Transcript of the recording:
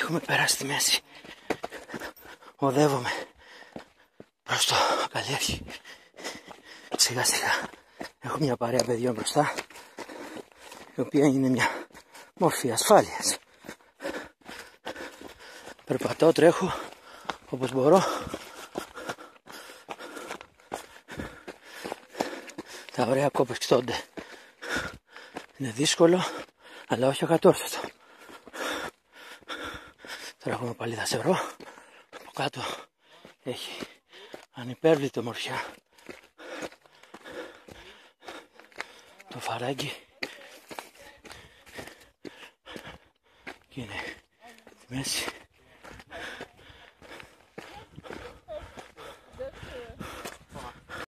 Έχουμε περάσει τη μέση. Οδεύομαι προς το καλλιέργη. Σιγά σιγά έχω μια παρέα παιδιών μπροστά η οποία είναι μια μορφή ασφάλειας. Περπατώ, τρέχω όπως μπορώ. Τα ωραία κόπες κοιτώνται. Είναι δύσκολο, αλλά όχι ακατόρθωτο. Τώρα έχουμε πάλι δασερό. Από κάτω έχει ανυπέρβλητο μορφιά. Το φαράγγι. Και είναι στη μέση.